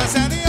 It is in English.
gracias a Dios.